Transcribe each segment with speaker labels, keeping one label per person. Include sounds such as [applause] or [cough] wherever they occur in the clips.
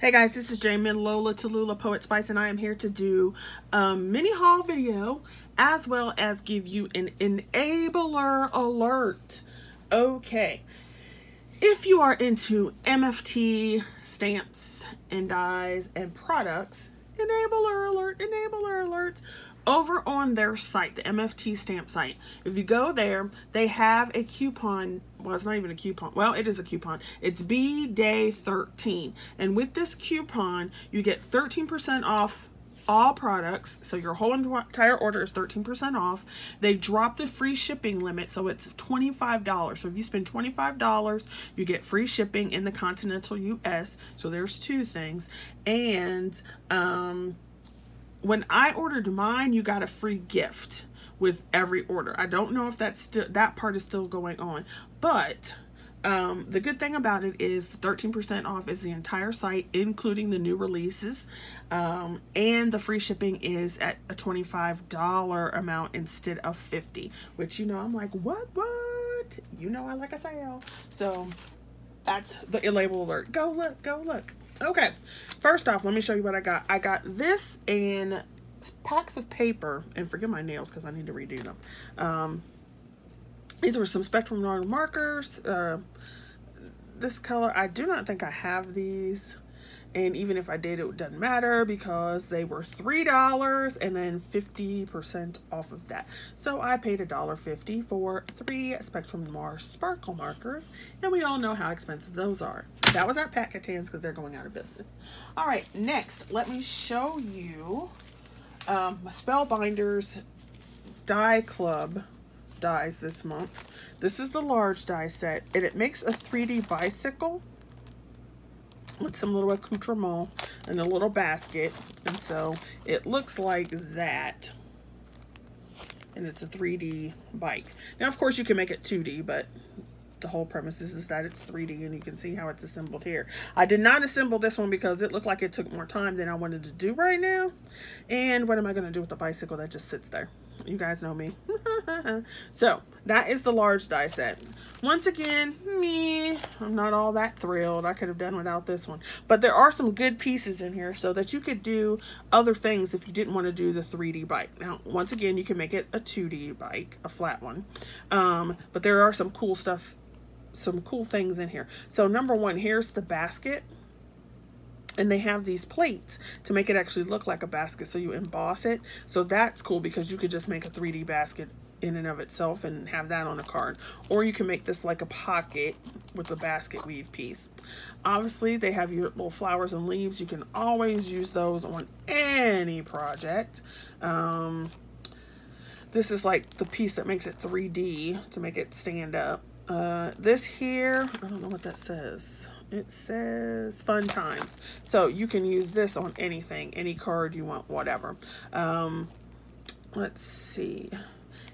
Speaker 1: Hey guys, this is Jamin Lola Tallulah Poet Spice, and I am here to do a mini haul video as well as give you an enabler alert. Okay, if you are into MFT stamps and dies and products, enabler alert, enabler alert over on their site, the MFT stamp site. If you go there, they have a coupon. Well, it's not even a coupon. Well, it is a coupon. It's B Day 13. And with this coupon, you get 13% off all products. So your whole entire order is 13% off. They drop the free shipping limit. So it's $25. So if you spend $25, you get free shipping in the continental US. So there's two things. And, um, when I ordered mine, you got a free gift with every order. I don't know if that's still that part is still going on, but um, the good thing about it is 13% off is the entire site, including the new releases, um, and the free shipping is at a $25 amount instead of 50, which you know I'm like, what, what? You know I like a sale, so that's the label alert. Go look, go look. Okay, first off, let me show you what I got. I got this and packs of paper, and forget my nails because I need to redo them. Um, these were some Spectrum Noir markers. Uh, this color, I do not think I have these and even if I did it doesn't matter because they were three dollars and then 50 percent off of that so I paid a dollar fifty for three Spectrum Noir sparkle markers and we all know how expensive those are that was at Pat Catan's because they're going out of business all right next let me show you um, my Spellbinders die club dies this month this is the large die set and it makes a 3d bicycle with some little accoutrement and a little basket. And so it looks like that. And it's a 3D bike. Now, of course, you can make it 2D, but the whole premise is, is that it's 3D and you can see how it's assembled here. I did not assemble this one because it looked like it took more time than I wanted to do right now. And what am I going to do with the bicycle that just sits there? You guys know me. [laughs] so that is the large die set. Once again, me, I'm not all that thrilled. I could have done without this one. But there are some good pieces in here so that you could do other things if you didn't want to do the 3D bike. Now, once again, you can make it a 2D bike, a flat one. Um, but there are some cool stuff, some cool things in here. So number one, here's the basket. And they have these plates to make it actually look like a basket so you emboss it. So that's cool because you could just make a 3d basket in and of itself and have that on a card. Or you can make this like a pocket with a basket weave piece. Obviously they have your little flowers and leaves. You can always use those on any project. Um, this is like the piece that makes it 3d to make it stand up uh, this here i don't know what that says. It says fun times. So you can use this on anything any card you want whatever. Um let's see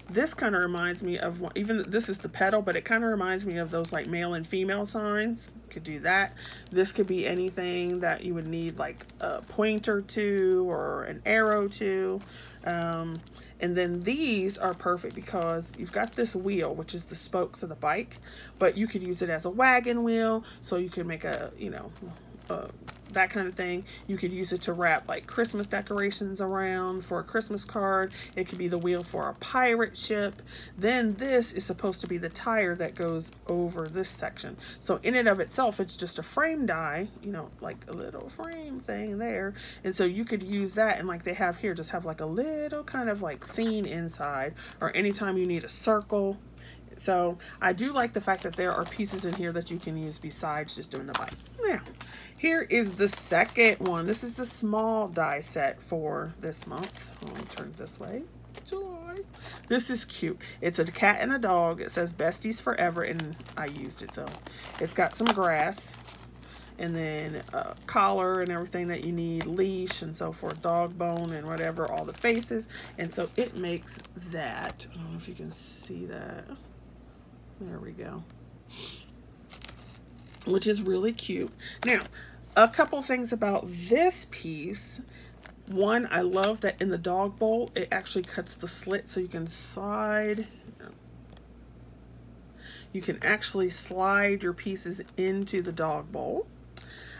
Speaker 1: this kind of reminds me of one, even this is the petal but it kind of reminds me of those like male and female signs could do that this could be anything that you would need like a pointer to or an arrow to um, and then these are perfect because you've got this wheel, which is the spokes of the bike, but you could use it as a wagon wheel. So you could make a, you know, a that kind of thing. You could use it to wrap like Christmas decorations around for a Christmas card. It could be the wheel for a pirate ship. Then this is supposed to be the tire that goes over this section. So in and of itself, it's just a frame die, you know, like a little frame thing there. And so you could use that and like they have here, just have like a little kind of like scene inside or anytime you need a circle so I do like the fact that there are pieces in here that you can use besides just doing the bike. Now, Here is the second one. This is the small die set for this month. Let me turn it this way. July. This is cute. It's a cat and a dog. It says besties forever and I used it. So it's got some grass and then a collar and everything that you need, leash and so forth, dog bone and whatever, all the faces. And so it makes that. I don't know if you can see that. There we go. Which is really cute. Now, a couple things about this piece. One, I love that in the dog bowl, it actually cuts the slit so you can slide. You can actually slide your pieces into the dog bowl.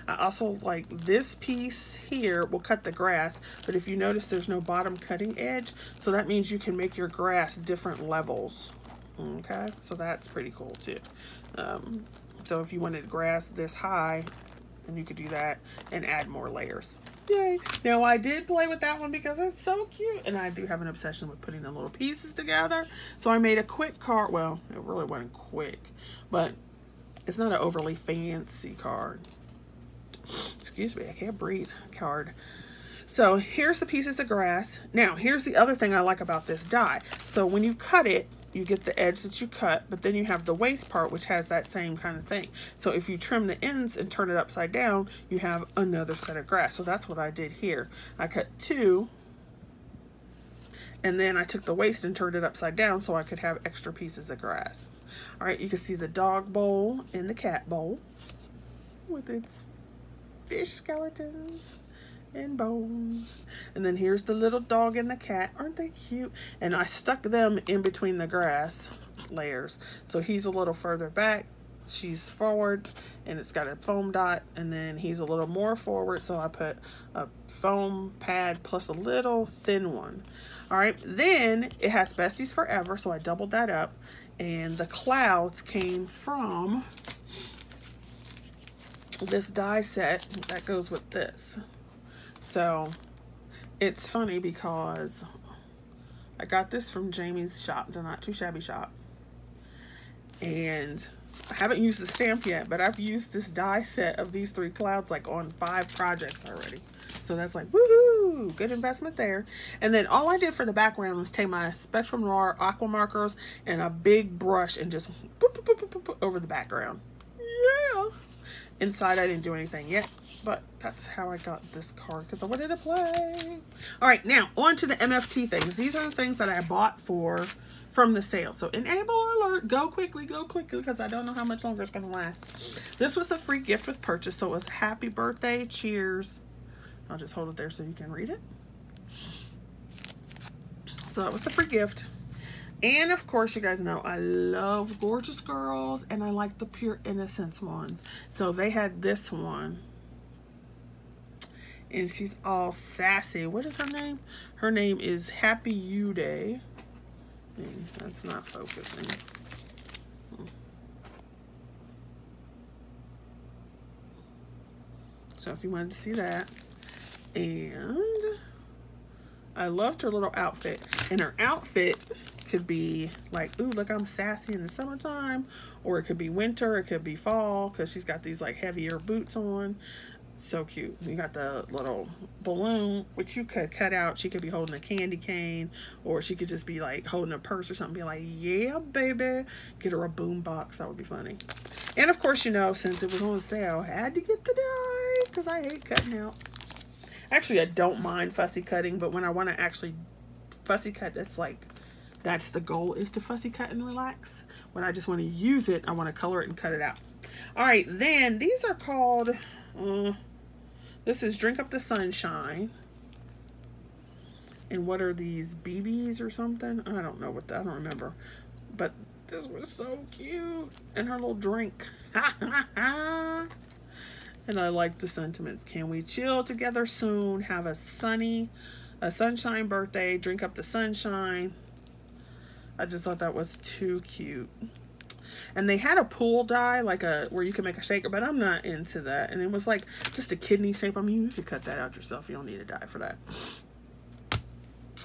Speaker 1: I also like this piece here will cut the grass, but if you notice there's no bottom cutting edge, so that means you can make your grass different levels. Okay, so that's pretty cool too. Um, so if you wanted grass this high, then you could do that and add more layers. Yay. Now I did play with that one because it's so cute. And I do have an obsession with putting the little pieces together. So I made a quick card. Well, it really wasn't quick, but it's not an overly fancy card. Excuse me, I can't breathe card. So here's the pieces of grass. Now, here's the other thing I like about this die. So when you cut it, you get the edge that you cut, but then you have the waste part, which has that same kind of thing. So if you trim the ends and turn it upside down, you have another set of grass. So that's what I did here. I cut two, and then I took the waste and turned it upside down so I could have extra pieces of grass. All right, you can see the dog bowl and the cat bowl with its fish skeletons and bones. And then here's the little dog and the cat. Aren't they cute? And I stuck them in between the grass layers. So he's a little further back. She's forward and it's got a foam dot and then he's a little more forward so I put a foam pad plus a little thin one. All right, then it has Besties Forever so I doubled that up and the clouds came from this die set that goes with this. So it's funny because I got this from Jamie's shop, the Not Too Shabby shop. And I haven't used the stamp yet, but I've used this die set of these three clouds like on five projects already. So that's like, woohoo, good investment there. And then all I did for the background was take my Spectrum Noir aqua markers and a big brush and just boop, boop, boop, over the background. Yeah. Inside, I didn't do anything yet, but that's how I got this card because I wanted to play. All right, now on to the MFT things. These are the things that I bought for from the sale. So enable alert, go quickly, go quickly because I don't know how much longer it's going to last. This was a free gift with purchase, so it was happy birthday, cheers. I'll just hold it there so you can read it. So that was the free gift. And of course, you guys know I love Gorgeous Girls and I like the Pure Innocence ones. So they had this one. And she's all sassy. What is her name? Her name is Happy You Day. And hmm, that's not focusing. Hmm. So if you wanted to see that. And I loved her little outfit. And her outfit could be like, ooh, look, I'm sassy in the summertime. Or it could be winter. It could be fall because she's got these like heavier boots on. So cute. You got the little balloon, which you could cut out. She could be holding a candy cane or she could just be like holding a purse or something. Be like, yeah, baby. Get her a boom box. That would be funny. And of course, you know, since it was on sale, I had to get the die because I hate cutting out. Actually, I don't mind fussy cutting, but when I want to actually fussy cut, it's like that's the goal is to fussy cut and relax. When I just want to use it, I want to color it and cut it out. All right, then these are called, uh, this is Drink Up the Sunshine. And what are these, BBs or something? I don't know what, the, I don't remember. But this was so cute. And her little drink. [laughs] and I like the sentiments. Can we chill together soon? Have a sunny, a sunshine birthday. Drink up the sunshine. I just thought that was too cute. And they had a pool die, like a where you can make a shaker, but I'm not into that. And it was like just a kidney shape. I mean, you could cut that out yourself. You don't need a die for that.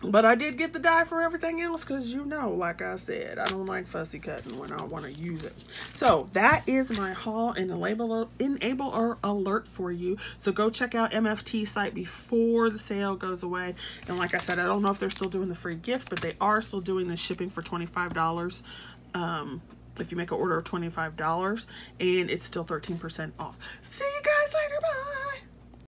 Speaker 1: But I did get the die for everything else because you know, like I said, I don't like fussy cutting when I want to use it. So that is my haul and enabler, enabler alert for you. So go check out MFT site before the sale goes away. And like I said, I don't know if they're still doing the free gift, but they are still doing the shipping for $25 um, if you make an order of $25 and it's still 13% off. See you guys later. Bye.